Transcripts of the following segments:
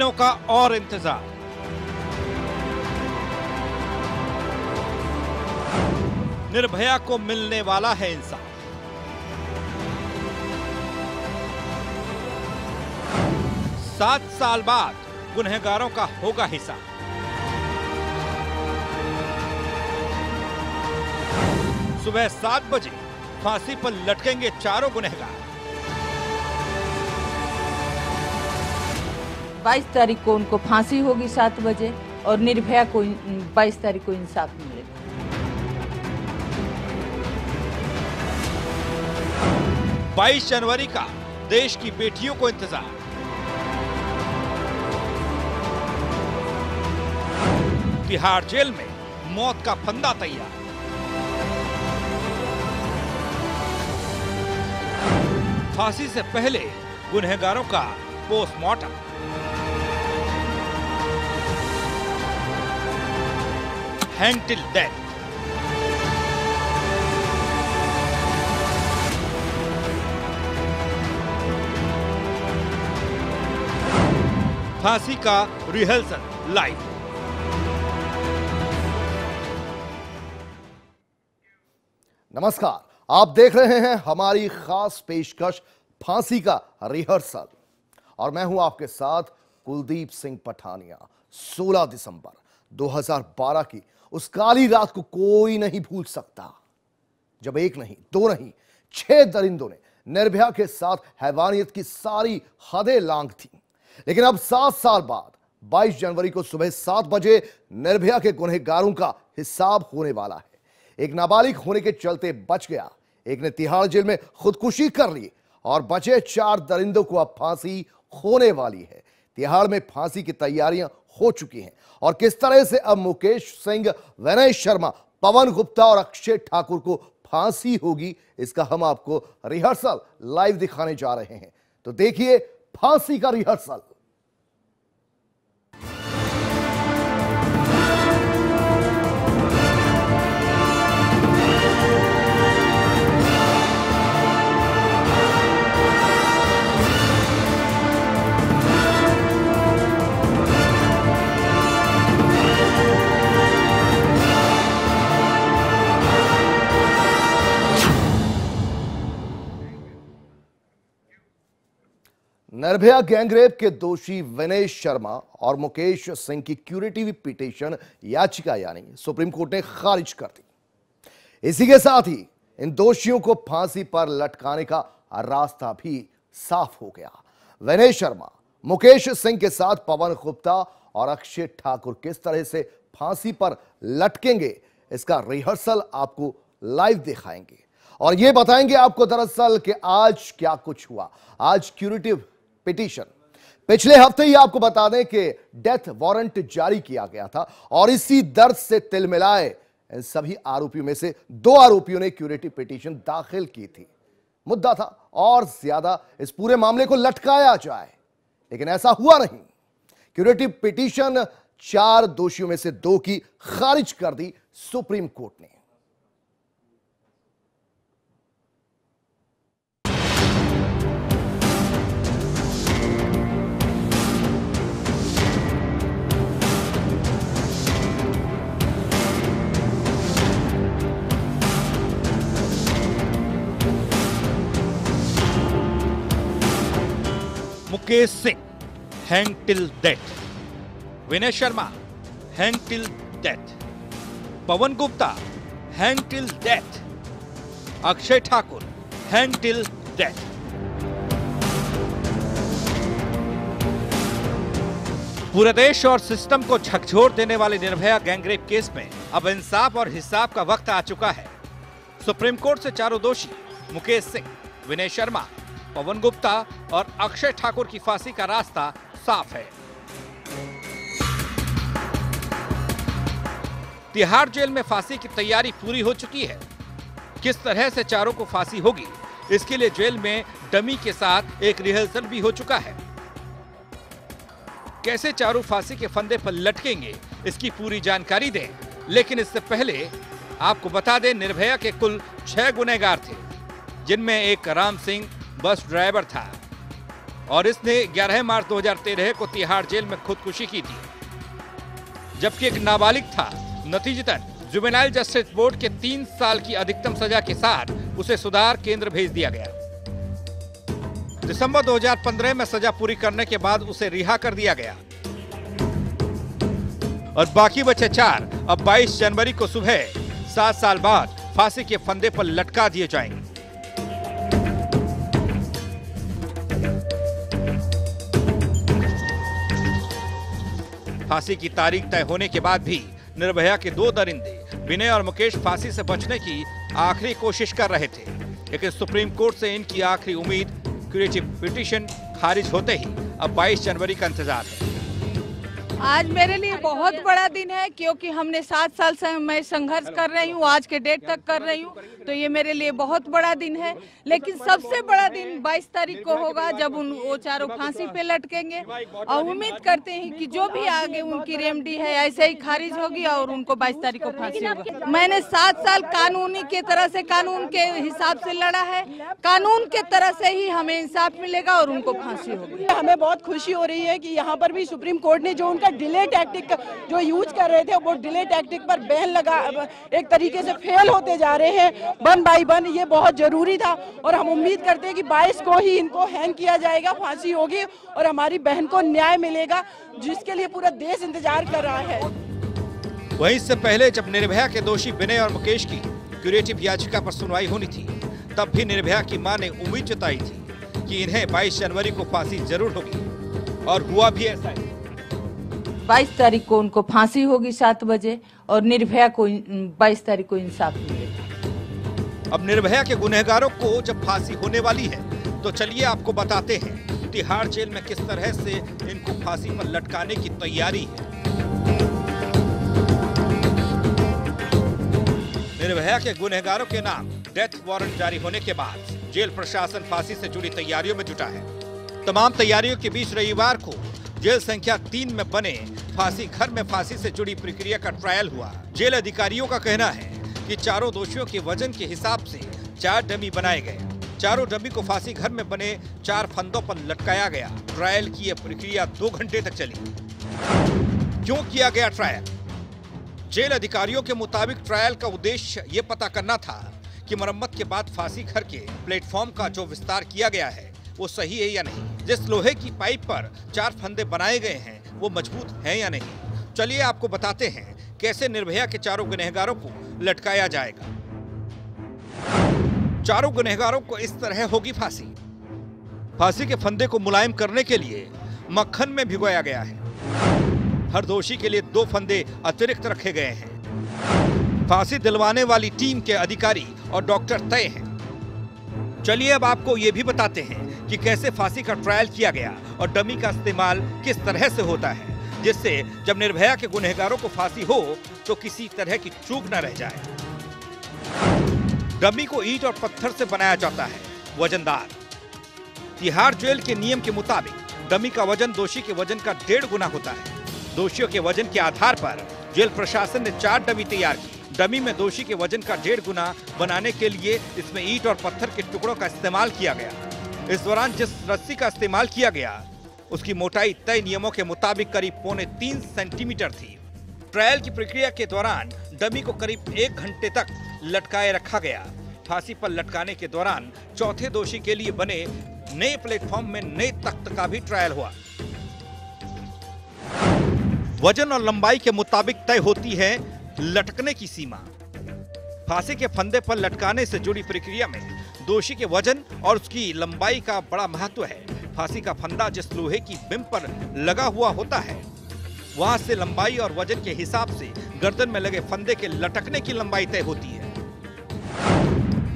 दिनों का और इंतज़ार। निर्भया को मिलने वाला है इंसान सात साल बाद गुनहगारों का होगा हिसाब। सुबह सात बजे फांसी पर लटकेंगे चारों गुनहगार। 22 तारीख को उनको फांसी होगी सात बजे और निर्भया को 22 तारीख को इंसाफ मिलेगा। बाईस जनवरी का देश की बेटियों को इंतज़ार। तिहाड़ जेल में मौत का फंदा तैयार। फांसी से पहले गुनहगारों का पोस्टमार्टम। हैंग टिल डेथ फांसी का रिहर्सल लाइव नमस्कार, आप देख रहे हैं हमारी खास पेशकश फांसी का रिहर्सल और मैं हूँ आपके साथ कुलदीप सिंह पठानिया 16 दिसंबर 2012 की उस काली रात को कोई नहीं भूल सकता। जब एक नहीं, दो नहीं, छह दरिंदों ने निर्भया के साथ हैवानियत की सारी हदें लांग थी। लेकिन अब सात साल बाद 22 जनवरी को सुबह सात बजे निर्भया के गुनहगारों का हिसाब होने वाला है। एक नाबालिग होने के चलते बच गया। एक ने तिहाड़ जेल में खुदकुशी कर ली और बचे चार दरिंदों को अब फांसी होने वाली है। तिहाड़ में फांसी की तैयारियाँ हो चुकी हैं। और किस तरह से अब मुकेश सिंह, विनय शर्मा, पवन गुप्ता और अक्षय ठाकुर को फांसी होगी, इसका हम आपको रिहर्सल लाइव दिखाने जा रहे हैं। तो देखिए, फांसी का रिहर्सल। निर्भया गैंगरेप के दोषी विनय शर्मा और मुकेश सिंह की क्यूरेटिव पिटीशन याचिका, यानी सुप्रीम कोर्ट ने खारिज कर दी। इसी के साथ ही इन दोषियों को फांसी पर लटकाने का रास्ता भी साफ़ हो गया। विनय शर्मा, मुकेश सिंह के साथ पवन गुप्ता और अक्षय ठाकुर किस तरह से फांसी पर लटकेंगे, इसका रिहर्सल आपको लाइव दिखाएँगे। और यह बताएँगे आपको दरअसल कि आज क्या कुछ हुआ। आज क्यूरेटिव पिटीशन। पिछले हफ़्ते ही आपको बता दें कि डेथ वारंट जारी किया गया था और इसी दर्द से तिलमिलाए इन सभी आरोपियों में से दो आरोपियों ने क्यूरेटिव पिटीशन दाखिल की थी। मुद्दा था और ज़्यादा इस पूरे मामले को लटकाया जाए, लेकिन ऐसा हुआ नहीं। क्यूरेटिव पिटीशन चार दोषियों में से दो की खारिज कर दी सुप्रीम कोर्ट ने। Mukesh Singh hang till death Vinay Sharma hang till death Pawan Gupta hang till death Akshay Thakur hang till death पूरे देश और सिस्टम को झकझोर देने वाले निर्भया गैंगरेप केस में अब इंसाफ और हिसाब का वक्त आ चुका है। सुप्रीम कोर्ट से चारों दोषी मुकेश सिंह, विनय शर्मा पवन गुप्ता और अक्षय ठाकुर की फांसी का रास्ता साफ़ है। तिहाड़ जेल में फांसी की तैयारी पूरी हो चुकी है। किस तरह से चारों को फांसी होगी, इसके लिए जेल में डमी के साथ एक रिहर्सल भी हो चुका है। कैसे चारों फांसी के फंदे पर लटकेंगे, इसकी पूरी जानकारी दें। लेकिन इससे पहले आपको बता दें, निर्भया के कुल छह गुनेगार थे, जिनमें एक राम सिंह बस ड्राइवर था और इसने 11 मार्च 2013 को तिहाड़ जेल में खुदकुशी की थी। जबकि एक नाबालिग था, नतीजतन जुबेनाइल जस्टिस बोर्ड के तीन साल की अधिकतम सजा के साथ उसे सुधार केंद्र भेज दिया गया। दिसंबर 2015 में सजा पूरी करने के बाद उसे रिहा कर दिया गया। और बाकी बचे चार, अब 22 जनवरी को सुबह, सात साल बाद फांसी के फंदे पर लटका दिए जाएँगे। फांसी की तारीख तय होने के बाद भी निर्भया के दो दरिंदे, विनय और मुकेश फांसी से बचने की आखिरी कोशिश कर रहे थे। लेकिन सुप्रीम कोर्ट से इनकी आखिरी उम्मीद क्रिएटिव पिटिशन खारिज होते ही अब 22 जनवरी का इंतज़ार है। आज मेरे लिए बहुत बड़ा दिन है, क्योंकि हमने सात साल से मैं संघर्ष कर रही हूँ, आज के डेट तक कर रही हूँ। तो ये मेरे लिए बहुत बड़ा दिन है। लेकिन सबसे बड़ा दिन 22 तारीख को होगा जब उन वो चारों फांसी पे लटकेंगे। और उम्मीद करते हैं कि जो भी आगे उनकी रेमडी है, ऐसे ही खारिज होगी और उनको 22 तारीख को फांसी होगा। मैंने सात साल कानूनी के तरह से, कानून के हिसाब से लड़ा है। कानून के तरह से ही हमें इंसाफ मिलेगा और उनको फांसी होगी। हमें बहुत खुशी हो रही है की यहाँ पर भी सुप्रीम कोर्ट ने जो उनका डिले टैक्टिक जो यूज़ कर रहे थे, वो डिले टैक्टिक पर बैन लगा एक तरीके से फेल होते जा रहे हैं। वन बाई वन ये बहुत ज़रूरी था और हम उम्मीद करते हैं कि 22 को ही इनको हैंग किया जाएगा फांसी होगी और हमारी बहन को न्याय मिलेगा जिसके लिए पूरा देश इंतज़ार कर रहा है। वहीं इससे पहले जब निर्भया के दोषी विनय और मुकेश की क्यूरेटिव याचिका पर सुनवाई होनी थी तब भी निर्भया की माँ ने उम्मीद जताई थी कि इन्हें 22 जनवरी को फांसी ज़रूर होगी और हुआ भी ऐसा ही। 22 तारीख को उनको फांसी होगी सात बजे और निर्भया को 22 तारीख को इंसाफ मिलेगा। अब निर्भया के गुनहगारों को जब फांसी होने वाली है तो चलिए आपको बताते हैं तिहाड़ जेल में किस तरह से इनको फांसी पर लटकाने की तैयारी है। निर्भया के गुनहगारों के नाम डेथ वारंट जारी होने के बाद जेल प्रशासन फांसी से जुड़ी तैयारियों में जुटा है। तमाम तैयारियों के बीच रविवार को जेल संख्या तीन में बने फांसी घर में फांसी से जुड़ी प्रक्रिया का ट्रायल हुआ। जेल अधिकारियों का कहना है कि चारों दोषियों के वज़न के हिसाब से चार डमी बनाए गए। चारों डमी को फांसी घर में बने चार फंदों पर लटकाया गया। ट्रायल की यह प्रक्रिया दो घंटे तक चली। क्यों किया गया ट्रायल? जेल अधिकारियों के मुताबिक ट्रायल का उद्देश्य ये पता करना था कि मरम्मत के बाद फांसी घर के प्लेटफॉर्म का जो विस्तार किया गया है, वो सही है या नहीं? जिस लोहे की पाइप पर चार फंदे बनाए गए हैं, वो मज़बूत है या नहीं? चलिए आपको बताते हैं कैसे निर्भया के चारों गुनहगारों को लटकाया जाएगा। चारों गुनहगारों को इस तरह होगी फांसी। फांसी के फंदे को मुलायम करने के लिए मक्खन में भिगोया गया है। हर दोषी के लिए दो फंदे अतिरिक्त रखे गए हैं। फांसी दिलवाने वाली टीम के अधिकारी और डॉक्टर तय हैं। चलिए अब आपको ये भी बताते हैं कि कैसे फांसी का ट्रायल किया गया और डमी का इस्तेमाल किस तरह से होता है। जिससे जब निर्भया के गुनहगारों को फांसी हो तो किसी तरह की चूक न रह जाए। डमी को ईट और पत्थर से बनाया जाता है, वजनदार। तिहाड़ जेल के नियम के मुताबिक, डमी का वज़न दोषी के वज़न का डेढ़ गुना होता है। दोषियों के वज़न के आधार पर जेल प्रशासन ने चार डमी तैयार की। डमी में दोषी के वज़न का डेढ़ गुना बनाने के लिए इसमें ईट और पत्थर के टुकड़ों का इस्तेमाल किया गया। इस दौरान जिस रस्सी का इस्तेमाल किया गया उसकी मोटाई तय नियमों के मुताबिक करीब पौने तीन सेंटीमीटर थी। ट्रायल की प्रक्रिया के दौरान डमी को करीब एक घंटे तक लटकाए रखा गया। फांसी पर लटकाने के दौरान चौथे दोषी के लिए बने नए प्लेटफॉर्म में नए तख्त का भी ट्रायल हुआ। वज़न और लंबाई के मुताबिक तय होती है लटकने की सीमा। फांसी के फंदे पर लटकाने से जुड़ी प्रक्रिया में दोषी के वज़न और उसकी लंबाई का बड़ा महत्व है। फांसी का फंदा जिस लोहे की बिम पर लगा हुआ होता है, वहाँ से लंबाई और वज़न के हिसाब से गर्दन में लगे फंदे के लटकने की लंबाई तय होती है।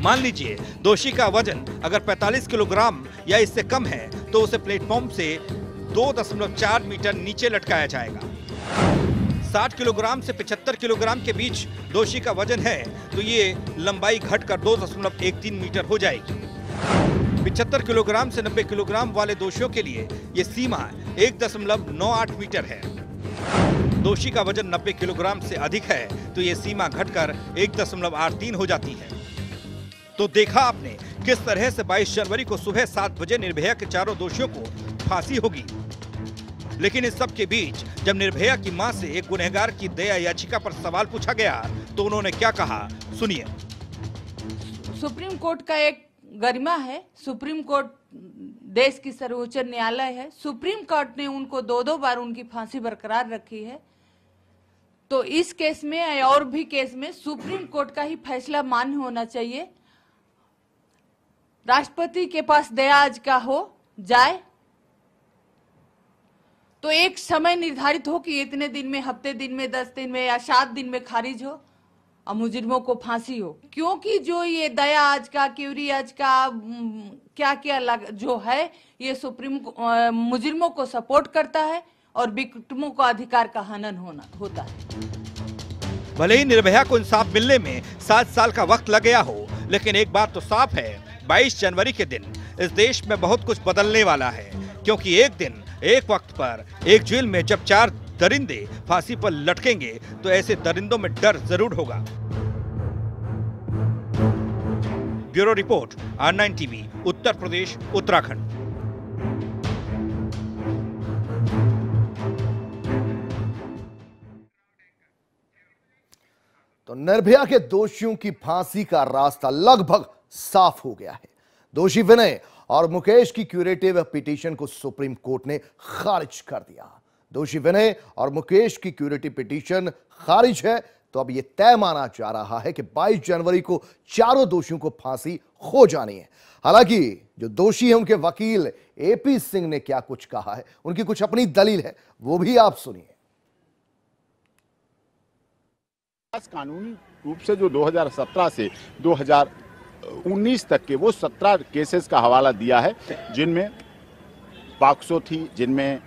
मान लीजिए, दोषी का वज़न अगर 45 किलोग्राम या इससे कम है तो उसे प्लेटफॉर्म से 2.4 मीटर नीचे लटकाया जाएगा। 60 किलोग्राम से 75 किलोग्राम के बीच दोषी का वज़न है तो ये लंबाई घटकर दो दशमलव एक तीन मीटर हो जाएगी। पिछहत्तर किलोग्राम से 90 किलोग्राम वाले दोषियों के लिए ये सीमा एक दशमलव नौ आठ मीटर है। दोषी का वज़न 90 किलोग्राम से अधिक है तो ये सीमा घटकर एक दशमलव आठ तीन हो जाती है। तो देखा आपने किस तरह से 22 जनवरी को सुबह सात बजे निर्भया के चारों दोषियों को फांसी होगी। लेकिन इस सब के बीच जब निर्भया की माँ से एक गुनहगार की दया याचिका पर सवाल पूछा गया तो उन्होंने क्या कहा? सुनिए। सुप्रीम कोर्ट का एक गरिमा है, सुप्रीम कोर्ट, देश की सर्वोच्च न्यायालय है, सुप्रीम कोर्ट ने उनको दो दो बार उनकी फांसी बरकरार रखी है। तो इस केस में और भी केस में सुप्रीम कोर्ट का ही फैसला मान्य होना चाहिए। राष्ट्रपति के पास दया आज का हो, जाए। तो एक समय निर्धारित हो कि इतने दिन में, हफ़्ते दिन में, दस दिन में या सात दिन में खारिज हो। और मुजरिमों को फांसी हो। क्योंकि जो ये दया आज का क्यूरी आज का क्या क्या लग, जो है ये सुप्रीम मुजरिमों को सपोर्ट करता है और विक्टिमों को अधिकार का हनन होना होता है। भले ही निर्भया को इंसाफ मिलने में सात साल का वक्त लग गया हो लेकिन एक बात तो साफ़ है 22 जनवरी के दिन इस देश में बहुत कुछ बदलने वाला है क्योंकि एक दिन एक वक्त पर एक जेल में जब चार दरिंदे फांसी पर लटकेंगे तो ऐसे दरिंदों में डर ज़रूर होगा। Bureau report R nine TV Uttar Pradesh, Uttarakhand. तो निर्भया के दोषियों की फांसी का रास्ता लगभग साफ़ हो गया है। दोषी विनय और मुकेश की क्यूरेटिव पिटीशन को सुप्रीम कोर्ट ने खारिज कर दिया। दोषी विनय और मुकेश की क्यूरेटिव पिटीशन खारिज है। तो अब यह तय माना जा रहा है कि 22 जनवरी को चारों दोषियों को फांसी हो जानी है। हालाँकि जो दोषी है, उनके वकील एपी सिंह ने क्या कुछ कहा है? उनकी कुछ अपनी दलील है, वो भी आप सुनिए। कानूनी रूप से जो 2017 से 2019 तक के वो 17 केसेस का हवाला दिया है, जिनमें पाक्सो थी, जिनमें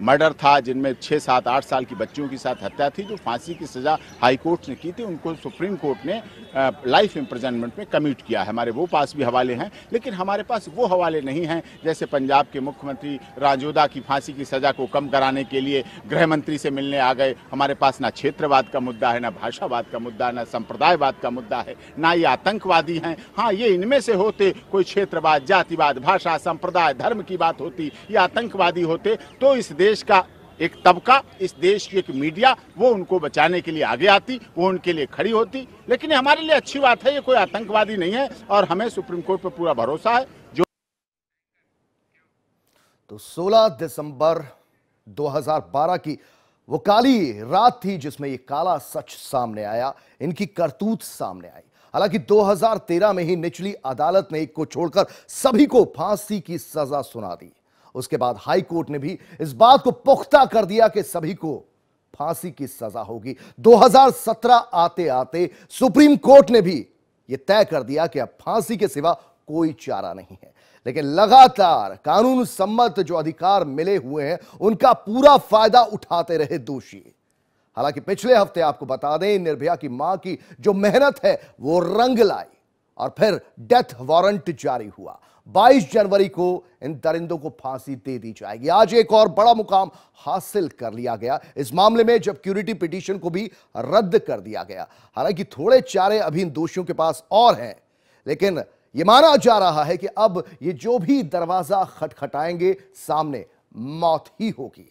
मर्डर था जिनमें छः सात, आठ साल की बच्चियों के साथ हत्या थी, जो फांसी की सज़ा हाई कोर्ट ने की थी, उनको सुप्रीम कोर्ट ने लाइफ इम्प्रजनमेंट में कमिट किया है। हमारे वो पास भी हवाले हैं, लेकिन हमारे पास वो हवाले नहीं हैं, जैसे पंजाब के मुख्यमंत्री राजोदा की फांसी की सज़ा को कम कराने के लिए गृह मंत्री से मिलने आ गए। हमारे पास ना क्षेत्रवाद का मुद्दा है, ना भाषावाद का मुद्दा, ना संप्रदायवाद का मुद्दा है, ना ये आतंकवादी हैं। हाँ ये इनमें से होते कोई क्षेत्रवाद, जातिवाद, भाषा, संप्रदाय, धर्म की बात होती, या आतंकवादी होते तो इस देश देश का एक तबका, इस देश की एक मीडिया, वो उनको बचाने के लिए आगे आती, वो उनके लिए खड़ी होती। लेकिन हमारे लिए अच्छी बात है, ये कोई आतंकवादी नहीं है और हमें सुप्रीम कोर्ट पर पूरा भरोसा है, जो तो 16 दिसंबर 2012 की वो काली रात थी जिसमें ये काला सच सामने आया, इनकी करतूत सामने आई। हालाँकि 2013 में ही निचली अदालत ने एक को छोड़कर सभी को फांसी की सजा सुना दी। उसके बाद हाई कोर्ट ने भी इस बात को पुख्ता कर दिया कि सभी को फांसी की सजा होगी। 2017 आते आते सुप्रीम कोर्ट ने भी यह तय कर दिया कि अब फांसी के सिवा कोई चारा नहीं है। लेकिन लगातार कानून सम्मत जो अधिकार मिले हुए हैं, उनका पूरा फ़ायदा उठाते रहे दोषी। हालाँकि पिछले हफ़्ते आपको बता दें, निर्भया की माँ की जो मेहनत है, वो रंग लाई और फिर डेथ वारंट जारी हुआ। 22 जनवरी को इन दरिंदों को फांसी दे दी जाएगी। आज एक और बड़ा मुकाम हासिल कर लिया गया। इस मामले में जब क्यूरिटी पिटीशन को भी रद्द कर दिया गया। हालाँकि थोड़े चारे अभी इन दोषियों के पास और हैं, लेकिन यह माना जा रहा है कि अब ये जो भी दरवाज़ा खटखटाएँगे, सामने मौत ही होगी।